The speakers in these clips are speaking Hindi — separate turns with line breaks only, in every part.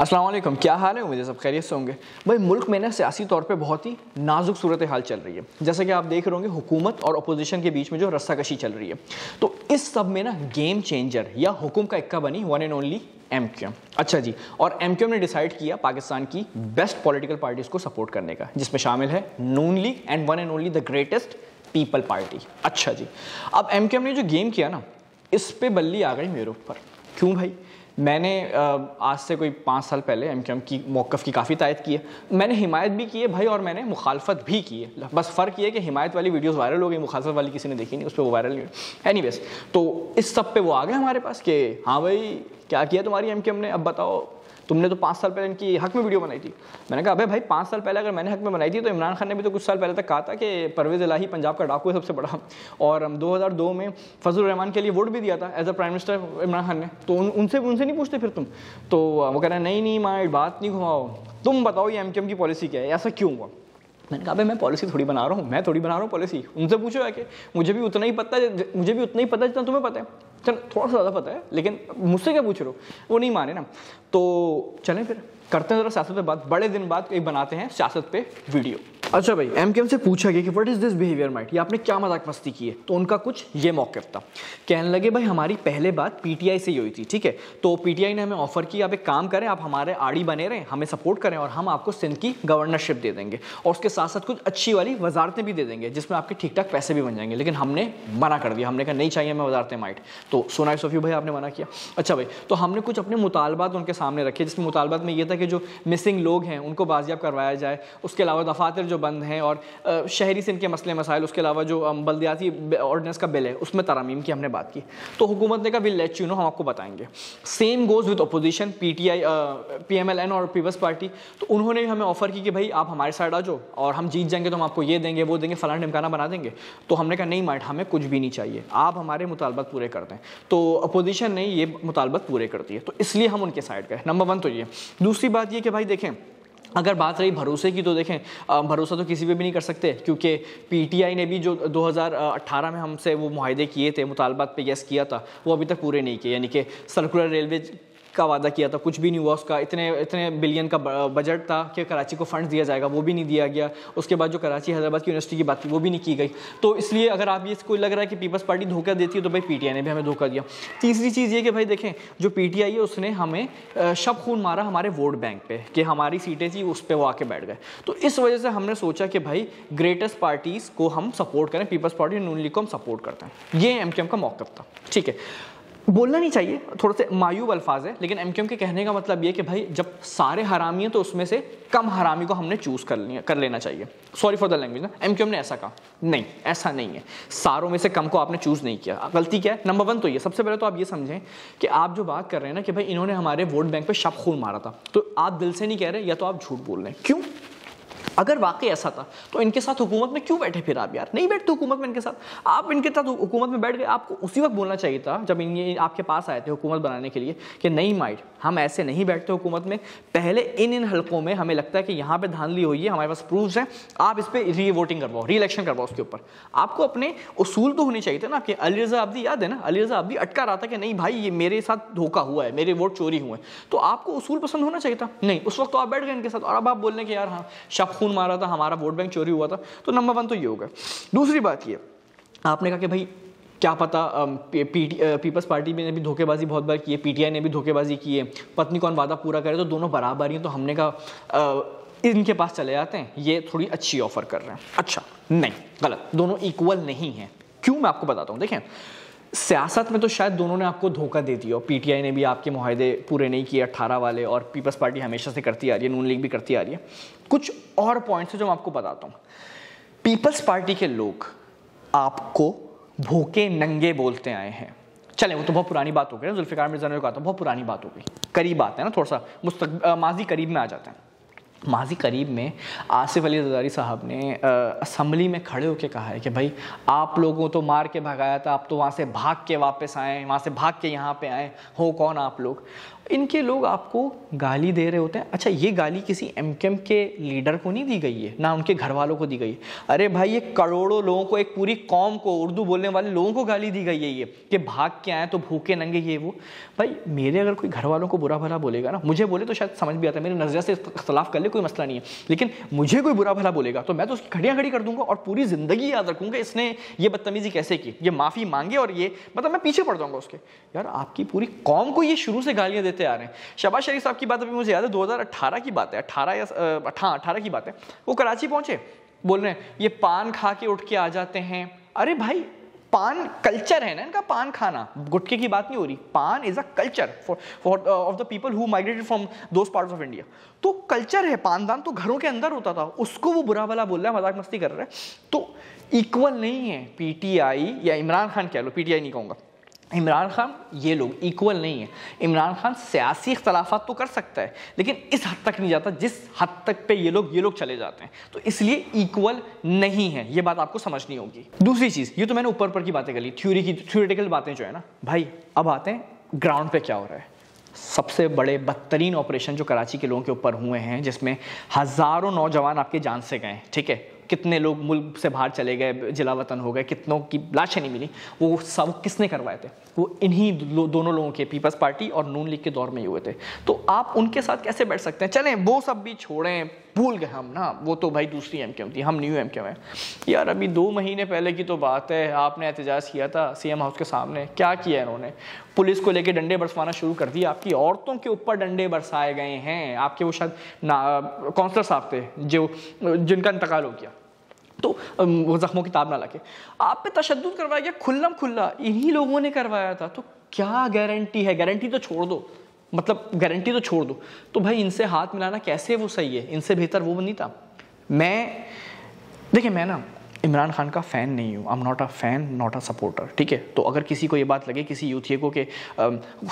वालेकुम क्या हाल है? है सब खैरियत से होंगे। भाई, मुल्क में ना सियासी तौर पे बहुत ही नाजुक सूरत हाल चल रही है। जैसा कि आप देख रहे होंगे, हुकूमत और अपोजिशन के बीच में जो रस्साकशी चल रही है। तो इस सब में ना गेम चेंजर या हुकुम का इक्का बनी वन एंड ओनली एम अच्छा जी, और एम ने डिसाइड किया पाकिस्तान की बेस्ट पॉलिटिकल पार्टीज़ को सपोर्ट करने का, जिसमें शामिल है Noon league and one and only the greatest people party अच्छा जी, अब एम ने जो गेम किया ना, इस पर बल्ली आ गई मेरे ऊपर। क्यों भाई? मैंने आज से कोई पाँच साल पहले एम क्यू एम की मौक़ की काफ़ी तायद की है। मैंने हिमायत भी की है भाई और मैंने मुखालफत भी की है। बस फ़र्क ये है कि हिमायत वाली वीडियोस वायरल हो गई, मुखालफत वाली किसी ने देखी नहीं, उस पर वो वायरल नहीं हुई। एनी तो इस सब पे वो आ गए हमारे पास कि हाँ भाई, क्या किया तुम्हारी एम ने? अब बताओ तुमने तो पाँच साल पहले इनकी हक में वीडियो बनाई थी। मैंने कहा अबे भाई पाँच साल पहले अगर मैंने हक में बनाई थी तो इमरान खान ने भी तो कुछ साल पहले तक कहा था कि परवेज इलाही पंजाब का डाकू है सबसे बड़ा। और हम 2002 में फजल रहमान के लिए वोट भी दिया था as a prime minister Imran Khan ने। तो उन, उनसे उनसे नहीं पूछते फिर तुम। तो वो कह रहे नहीं नहीं माँ बात नहीं घुमाओ। तुम बताओ ये एम की पॉलिसी क्या है? ऐसा क्यों हुआ? मैंने कहा भाई मैं पॉलिसी थोड़ी बना रहा हूँ मैं थोड़ी बना रहा हूँ पॉलिसी उनसे पूछो है कि मुझे भी उतना ही पता है मुझे भी उतना ही पता जितना तुम्हें पता है। चल, थोड़ा सा ज़्यादा पता है, लेकिन मुझसे क्या पूछ रहे हो? वो नहीं माने ना। तो चलें फिर। करते हैं, ज़रा सियासत पे बात, बड़े दिन बाद एक बनाते हैं सियासत पे वीडियो। अच्छा भाई एम के एम से पूछा गया कि what is this behaviour might ये आपने क्या मज़ाक मस्ती की है? तो उनका कुछ ये मौके था। कहने लगे, भाई, हमारी पहले बात पीटीआई से ही हुई थी, ठीक है? तो पीटीआई ने हमें ऑफ़र किया आप एक काम करें, आप हमारे आड़ी बने रहें, हमें सपोर्ट करें और हम आपको सिंध की गवर्नरशिप दे देंगे। और उसके साथ साथ कुछ अच्छी वाली वजारतें भी दे देंगे, जिसमें आपके ठीक ठाक पैसे भी बन जाएँगे। लेकिन हमने मना कर दिया, हमने कहा, नहीं चाहिए हमें वजारतें माइट तो सोना सोफी भाई, आपने मना किया। अच्छा भाई तो हमने कुछ अपने मुतालबात उनके सामने रखे जिसमें मुतालबात में ये था कि जो मिसिंग लोग हैं, उनको बाजियाब करवाया जाए। उसके अलावा दफातर जो बंद हैं और शहरी से इनके मसले मसाइल, उसके अलावा जो बल्दियाती ऑर्डनेंस का बिल है, उसमें तरामीम की हमने बात की। तो हुकूमत ने कहा विल लेट यू नो हम आपको बताएँगे। Same goes with opposition P T I P M L N और पीपल्स पार्टी तो उन्होंने हमें ऑफ़र की कि भाई, आप हमारे साइड आ जाओ और हम जीत जाएँगे तो हम आपको ये देंगे, वो देंगे, फलान ढमकाना बना देंगे। तो हमने कहा, नहीं, माइट, हमें कुछ भी नहीं चाहिए। आप हमारे मुतालबत पूरे कर दें। तो अपोजिशन ने ये मुतालबत पूरे कर दिए। तो इसलिए हम उनके साइड गए। नंबर वन तो ये। दूसरी बात ये कि भाई देखें, अगर बात रही भरोसे की तो देखें भरोसा तो किसी पे भी नहीं कर सकते, क्योंकि पीटीआई ने भी जो 2018 में हमसे वो माहदे किए थे, मुतालबात पे यस किया था, वो अभी तक पूरे नहीं किए, यानी कि सर्कुलर रेलवे का वादा किया था, कुछ भी नहीं हुआ उसका। इतने इतने बिलियन का बजट था कि कराची को फंड दिया जाएगा, वो भी नहीं दिया गया। उसके बाद जो कराची हैदराबाद की यूनिवर्सिटी की बात थी, वो भी नहीं की गई। तो इसलिए अगर आप ये कोई लग रहा है कि पीपल्स पार्टी धोखा देती है तो भाई पीटीआई ने भी हमें धोखा दिया। तीसरी चीज़ ये कि भाई देखें, जो पीटीआई है, उसने हमें शब खून मारा हमारे वोट बैंक पे, कि हमारी सीटें थी, उस पर वो आके बैठ गए। तो इस वजह से हमने सोचा कि भाई ग्रेटेस्ट पार्टीज़ को हम सपोर्ट करें पीपल्स पार्टी नून लीग को हम सपोर्ट करते हैं। ये एम का मौका था। ठीक है। बोलना नहीं चाहिए। थोड़े से मायूब अल्फाज है, लेकिन एम के कहने का मतलब ये कि भाई, जब सारे हरामी हैं तो उसमें से कम हरामी को हमने चूज़ कर लिया, कर लेना चाहिए। सॉरी फॉर द लैंग्वेज ना। एम ने ऐसा कहा। नहीं, ऐसा नहीं है। सारों में से कम को आपने चूज़ नहीं किया। गलती क्या है? नंबर वन तो ये। सबसे पहले तो आप ये समझें कि आप जो बात कर रहे हैं ना कि भाई, इन्होंने हमारे वोट बैंक पर शब खून मारा था। तो आप दिल से नहीं कह रहे, या तो आप झूठ बोल रहे हैं। क्यों? अगर वाकई ऐसा था तो इनके साथ हुकूमत में क्यों बैठे फिर आप यार? नहीं बैठते हुकूमत में इनके साथ। आप इनके साथ हुकूमत में बैठ गए, आपको उसी वक्त बोलना चाहिए था, जब इन आपके पास आए थे हुकूमत बनाने के लिए, कि नहीं माइट, हम ऐसे नहीं बैठते हुकूमत में। पहले इन इन हलकों में हमें लगता है कि यहाँ पे धांधली हुई है, हमारे पास प्रूफ हैं, आप इस पर री वोटिंग करवाओ री इलेक्शन करवाओ उसके ऊपर। आपको अपने उसूल तो होने चाहिए थे ना, कि अली रजा अब्दी, याद है ना, अली रजा अब्दी अटका रहा था कि नहीं भाई, ये मेरे साथ धोखा हुआ है, मेरे वोट चोरी हुए तो आपको उसूल पसंद होना चाहिए था? नहीं, उस वक्त तो आप बैठ गए इनके साथ, और अब आप बोलने के यार हाँ शब खून मारा था हमारा वोट बैंक चोरी हुआ था। तो नंबर वन तो ये होगा दूसरी बात ये आपने कहा कि भाई क्या पता पीपल्स पार्टी ने भी धोखेबाजी बहुत बार की है पीटीआई ने भी धोखेबाजी की है पत्नी कौन वादा पूरा करे तो दोनों बराबर ही तो हमने कहा इनके पास चले जाते हैं ये थोड़ी अच्छी ऑफ़र कर रहे हैं। अच्छा। नहीं गलत दोनों इक्वल नहीं है। क्यों मैं आपको बताता हूँ? देखें सियासत में तो शायद दोनों ने आपको धोखा दे दिया। पीटीआई ने भी आपके माहदे पूरे नहीं किए अट्ठारह वाले और पीपल्स पार्टी हमेशा से करती आ रही है, नून लीग भी करती आ रही है। कुछ और पॉइंट्स हैं जो मैं आपको बताता हूँ। पीपल्स पार्टी के लोग आपको भूखे नंगे बोलते आए हैं। चले, वो तो बहुत पुरानी बात हो गई ना, जुल्फ़िकार मिर्ज़ा ने कहा था, बहुत पुरानी बात हो गई। करीब आते हैं ना, थोड़ा सा मुस्तक माजी करीब में आ जाते हैं। माजी करीब में आसिफ अली जदारी साहब ने असम्बली में खड़े होकर कहा है कि भाई, आप लोगों तो मार के भगाया था, आप तो वहाँ से भाग के वापस आए, वहाँ से भाग के यहाँ पे आए, हो कौन आप लोग? इनके लोग आपको गाली दे रहे होते हैं। अच्छा ये गाली किसी एम के लीडर को नहीं दी गई है, ना उनके घर वालों को दी गई है। अरे भाई, ये करोड़ों लोगों को, एक पूरी कौम को, उर्दू बोलने वाले लोगों को गाली दी गई है ये, कि भाग के आए तो भूखे नंगे ये वो। भाई, मेरे अगर कोई घर वालों को बुरा भला बोलेगा ना, मुझे बोले तो शायद समझ भी आता है, मेरे नज़रिया से इख्तलाफ कर ले कोई मसला नहीं है। लेकिन मुझे कोई बुरा भला बोलेगा तो मैं तो उसकी खड़ियाँ खड़ी कर दूँगा और पूरी ज़िंदगी याद रखूँगा इसने ये बदतमीजी कैसे की, ये माफ़ी मांगे और ये मतलब मैं पीछे पड़ जाऊँगा उसके। यार, आपकी पूरी कौम को ये शुरू से गालियाँ देते आ रहे हैं। शबाज शरीफ साहब की बात अभी मुझे याद है 2018 की बात है, अठारह या हाँ अठारह की बात है। वो कराची पहुँचे, बोल रहे हैं, ये पान खा के उठ के आ जाते हैं। अरे भाई पान कल्चर है ना इनका, पान खाना। गुटके की बात नहीं हो रही। Paan is a culture for of the people who migrated from those part of India तो कल्चर है, पानदान तो घरों के अंदर होता था। उसको वो बुरा भला बोल रहा है, मज़ाक मस्ती कर रहा है। तो इक्वल नहीं है पीटीआई या इमरान खान कह लो पीटीआई नहीं कहूँगा। इमरान खान ये लोग इक्वल नहीं है। इमरान खान सियासी इख्तलाफा तो कर सकता है, लेकिन इस हद तक नहीं जाता जिस हद तक पे ये लोग ये लोग चले जाते हैं। तो इसलिए इक्वल नहीं है, ये बात आपको समझनी होगी। दूसरी चीज़, ये तो मैंने ऊपर ऊपर की बातें कर ली थ्योरी की थ्योरेटिकल बातें जो है ना। भाई, अब आते हैं ग्राउंड पे क्या हो रहा है? सबसे बड़े बदतरीन ऑपरेशन जो कराची के लोगों के ऊपर हुए हैं, जिसमें हज़ारों नौजवान आपके जान से गए ठीक है? कितने लोग मुल्क से बाहर चले गए जिला वतन हो गए कितनों की लाशें नहीं मिली वो सब किसने करवाए थे? वो इन्हीं लो, दोनों लोगों के पीपल्स पार्टी और नून लीग के दौर में ही हुए थे। तो आप उनके साथ कैसे बैठ सकते हैं? चलें वो सब भी छोड़ें भूल गए हम ना। वो तो भाई दूसरी एम क्यों थी हम न्यू एम क्यों हैं यार अभी दो महीने पहले की तो बात है आपने एहतजाज किया था सी एम हाउस के सामने क्या किया इन्होंने? पुलिस को लेकर डंडे बरसवाना शुरू कर दिया आपकी औरतों के ऊपर डंडे बरसाए गए हैं। आपके वो शायद ना काउंसलर साहब थे जो जिनका इंतकाल हो गया। तो वो जख्मों की ताब ना लगे। आप पे तशद करवाया गया खुल्लम खुल्ला। इन्हीं लोगों ने करवाया था। तो क्या गारंटी है? गारंटी तो छोड़ दो। मतलब गारंटी तो छोड़ दो। तो भाई इनसे हाथ मिलाना कैसे वो सही है? इनसे बेहतर वो नहीं था। मैं, देखिए मैं ना इमरान खान का फ़ैन नहीं हूँ। I am not a fan not a supporter ठीक है? तो अगर किसी को ये बात लगे, किसी यूथिया को के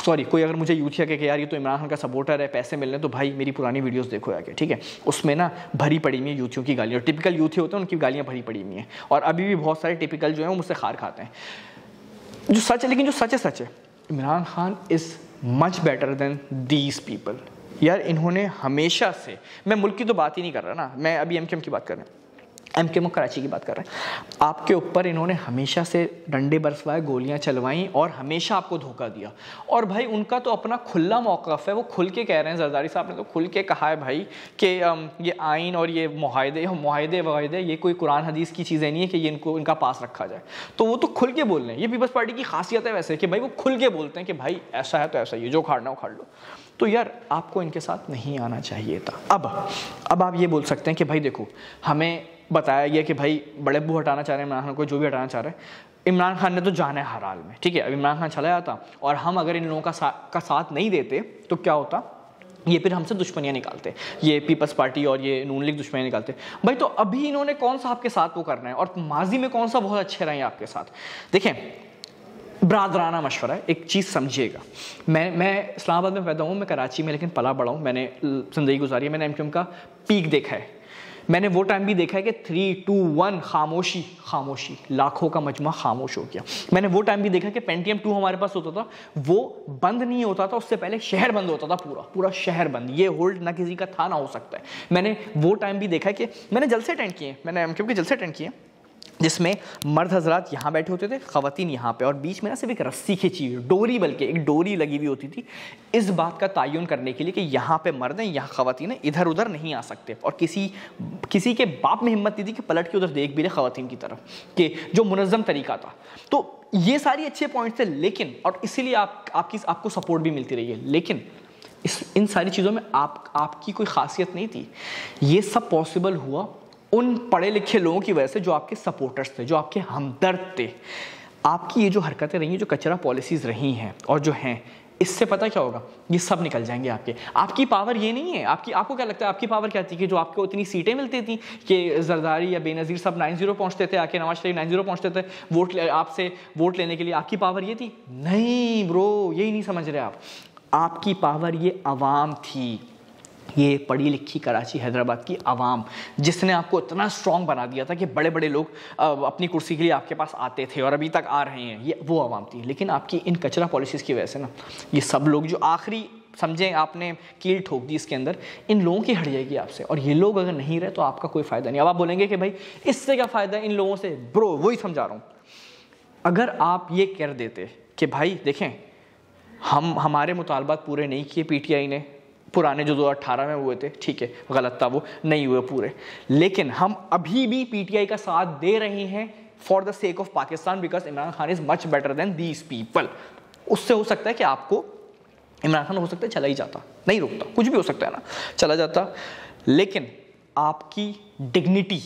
सॉरी कोई अगर मुझे यूथिया के यार ये तो इमरान खान का सपोर्टर है, पैसे मिलने तो भाई मेरी पुरानी वीडियोस देखो आगे, ठीक है? उसमें ना भरी पड़ी हुई है यूथियों की गालियाँ। टिपिकल यूथी होते हैं, उनकी गालियाँ भरी पड़ी हुई हैं। और अभी भी बहुत सारे टिपिकल जो हैं, वो मुझसे खार खाते हैं। जो सच है, लेकिन जो सच है सच है। Imran Khan is much better than these people यार, इन्होंने हमेशा से, मैं मुल्क की तो बात ही नहीं कर रहा ना। मैं अभी एम की बात कर रहा हूँ। एम के कराची की बात कर रहे हैं। आपके ऊपर इन्होंने हमेशा से डंडे बरसवाए, गोलियाँ चलवाई और हमेशा आपको धोखा दिया। और भाई, उनका तो अपना खुला मौकफ है। वो खुल के कह रहे हैं जरदारी साहब ने तो खुल के कहा है भाई कि ये आइन और ये माहदे माहदे वाहदे ये कोई कुरान हदीस की चीज़ें नहीं है कि ये इनको, इनका पास रखा जाए। तो वो तो खुल के बोल रहे हैं। ये पीपल्स पार्टी की खासियत है वैसे कि भाई, वो खुल के बोलते हैं कि भाई, ऐसा है तो ऐसा ही जो खाड़ना उखाड़ लो। तो यार, आपको इनके साथ नहीं आना चाहिए था। अब अब आप ये बोल सकते हैं कि भाई, देखो, हमें बताया गया कि भाई बड़े अबू हटाना चाह रहे हैं इमरान खान को जो भी हटाना चाह रहे हैं। इमरान खान ने तो जाना है हर हाल में ठीक है? अब इमरान खान चला जाता और हम अगर इन लोगों का सा, का साथ नहीं देते तो क्या होता? ये फिर हमसे दुश्मनियाँ निकालते। ये पीपल्स पार्टी और ये नून लीग दुश्मनियाँ निकालते। भाई तो अभी इन्होंने कौन सा आपके साथ वो करना है? और माजी में कौन सा बहुत अच्छे रहे हैं आपके साथ? देखें बरादराना मशवरा एक चीज़ समझिएगा। मैं मैं इस्लामाबाद में पैदा हूँ मैं कराची में लेकिन पला बड़ा हूँ। मैंने ज़िंदगी गुजारी है मैंने एम का पीक देखा है। मैंने वो टाइम भी देखा है कि थ्री टू वन खामोशी खामोशी, लाखों का मजमा खामोश हो गया। मैंने वो टाइम भी देखा कि पेंटीएम टू हमारे पास होता था, वो बंद नहीं होता था, उससे पहले शहर बंद होता था पूरा पूरा शहर बंद। ये होल्ड ना किसी का था, ना हो सकता है। मैंने वो टाइम भी देखा है कि मैंने जलसे अटेंड किए मैंने एम के जलसे अटेंड किए जिसमें मर्द हजरात यहाँ बैठे होते थे, ख़वातीन यहाँ पे, और बीच में ना सिर्फ़ एक रस्सी खींची हुई, डोरी बल्कि एक डोरी लगी हुई होती थी। इस बात का तयन करने के लिए कि यहाँ पे मर्द हैं, यहाँ ख़वातीन हैं इधर उधर नहीं आ सकते। और किसी किसी के बाप में हिम्मत नहीं थी कि पलट के उधर देख भी रहे ख़वातीन की तरफ़, कि जो मुनज़म तरीका था। तो ये सारी अच्छे पॉइंट थे लेकिन, और इसीलिए आप, आपकी, आपको सपोर्ट भी मिलती रही है। लेकिन इस, इन सारी चीज़ों में आप, आपकी कोई खासियत नहीं थी। ये सब पॉसिबल हुआ उन पढ़े लिखे लोगों की वजह से जो आपके सपोर्टर्स थे, जो आपके हमदर्द थे, आपकी ये जो हरकतें रही हैं, जो कचरा पॉलिसीज़ रही हैं और जो हैं, इससे पता क्या होगा? ये सब निकल जाएँगे आपके। आपकी पावर ये नहीं है। आपकी, आपको क्या लगता है, आपकी पावर क्या थी कि जो आपको इतनी सीटें मिलती थी कि जरदारी या बेनज़ीर सब नाइन ज़ीरो पहुँचते थे, आके नवाज़ शरीफ नाइन ज़ीरो पहुँचते थे, वोट आपसे वोट लेने के लिए आपकी पावर ये थी? नहीं ब्रो यही नहीं समझ रहे आप। आपकी पावर ये आवाम थी। ये पढ़ी लिखी कराची हैदराबाद की आवाम, जिसने आपको इतना स्ट्रॉन्ग बना दिया था कि बड़े बड़े लोग अपनी कुर्सी के लिए आपके पास आते थे और अभी तक आ रहे हैं। ये वो आवाम थी। लेकिन आपकी इन कचरा पॉलिसीज़ की वजह से ना, ये सब लोग जो आखिरी समझें आपने कील ठोक दी इसके अंदर, इन लोगों की हट जाएगी आपसे। और ये लोग अगर नहीं रहे तो आपका कोई फ़ायदा नहीं। अब आप बोलेंगे कि भाई, इससे क्या फ़ायदा इन लोगों से? ब्रो वही समझा रहा हूँ। अगर आप ये कर देते कि भाई, देखें, हम, हमारे मुतालबात पूरे नहीं किए पीटीआई ने। पुराने जो 2018 में हुए थे, ठीक है, गलत था वो, नहीं हुए पूरे। लेकिन हम अभी भी पीटीआई का साथ दे रहे हैं for the sake of Pakistan because Imran Khan is much better than these people उससे हो सकता है कि आपको इमरान खान हो सकता है चला ही जाता, नहीं रुकता, कुछ भी हो सकता है ना, चला जाता। लेकिन आपकी डिग्निटी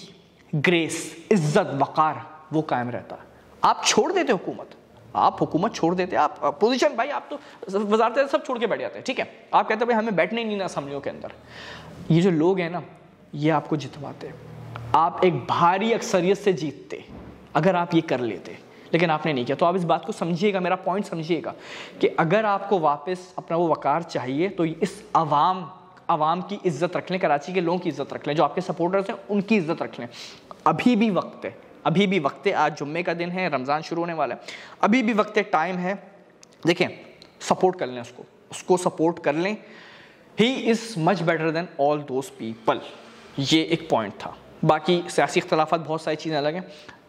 ग्रेस इज़्ज़त, वकार, वो कायम रहता। आप छोड़ देते हुकूमत। आप हुकूमत छोड़ देते, आप पोजीशन भाई, आप तो वजारत सब छोड़ के बैठ जाते हैं, ठीक है? आप कहते हैं, भाई, हमें बैठने ही नहीं ना असम्बलियों के अंदर। ये जो लोग हैं ना, ये आपको जितवाते आप एक भारी अक्सरियत से जीतते, अगर आप ये कर लेते, लेकिन आपने नहीं किया। तो आप इस बात को समझिएगा, मेरा पॉइंट समझिएगा, कि अगर आपको वापस अपना वो वकार चाहिए तो इस आवाम आवाम की इज़्ज़त रख लें कराची के लोगों की इज़्ज़त रख लें जो आपके सपोर्टर्स हैं, उनकी इज़्ज़त रख लें अभी भी वक्त है अभी भी वक्त है आज जुम्मे का दिन है, रमज़ान शुरू होने वाला है। अभी भी वक्त टाइम है। देखें सपोर्ट कर लें उसको। उसको सपोर्ट कर लें। He is much better than all those people ये एक पॉइंट था। बाकी सियासी इख्तलाफा बहुत सारी चीज़ें अलग हैं।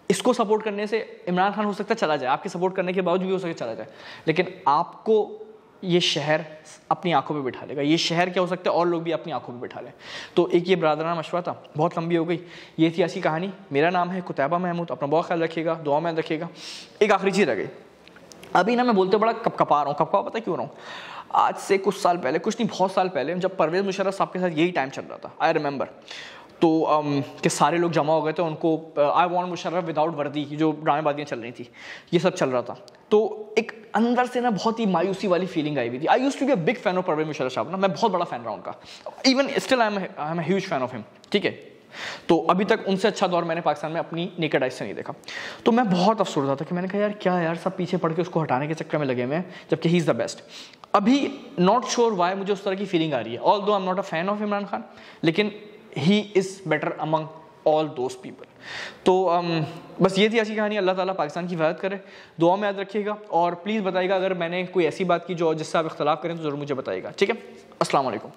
इसको सपोर्ट करने से इमरान खान हो सकता है चला जाए। आपके सपोर्ट करने के बावजूद भी हो सकता चला जाए। लेकिन आपको ये शहर अपनी आँखों पे बिठा लेगा। ये शहर क्या हो सकता है? और लोग भी अपनी आँखों पे बिठा लें। तो एक ये बरदराना मशवरा था। बहुत लंबी हो गई। ये थी ऐसी कहानी। मेरा नाम है कुतैबा महमूद। अपना बहुत ख्याल रखिएगा, दुआ में रखिएगा। एक आखिरी चीज़ रह गई। अभी ना मैं बोलते बड़ा कप कपा रहा हूँ। कपका पता क्यों रहा हूँ? आज से कुछ साल पहले, कुछ नहीं, बहुत साल पहले जब परवेज़ मुशर्रफ साहब के साथ यही टाइम चल रहा था। आई रिमेंबर तो um, कि सारे लोग जमा हो गए थे उनको आई वॉन्ट मुशर्रफ विदाउट वर्दी जो ड्रामेबाजियाँ चल रही थी। ये सब चल रहा था। तो एक अंदर से ना बहुत ही मायूसी वाली फीलिंग आई हुई थी। I use to be big fan of Parvez Musharraf साहब ना मैं बहुत बड़ा फ़ैन रहा उनका। Even still I am I huge fan of him ठीक है? तो अभी तक उनसे अच्छा दौर मैंने पाकिस्तान में अपनी नेकेड आइज़ से नहीं देखा। तो मैं बहुत अफसोस था कि मैंने कहा यार क्या यार सब पीछे पड़ के उसको हटाने के चक्कर में लगे हुए हैं जबकि ही इज़ द बेस्ट अभी नॉट श्योर वाई मुझे उस तरह की फीलिंग आ रही है। Although I am not a fan of Imran Khan लेकिन he is better among all those people तो um, बस ये थी ऐसी कहानी अल्लाह ताला पाकिस्तान की हिफाजत करे। दुआ में याद रखिएगा और प्लीज़ बताइएगा अगर मैंने कोई ऐसी बात की जो जिससे आप इख्तलाफ करें तो ज़रूर मुझे बताइएगा। ठीक है? वालेकुम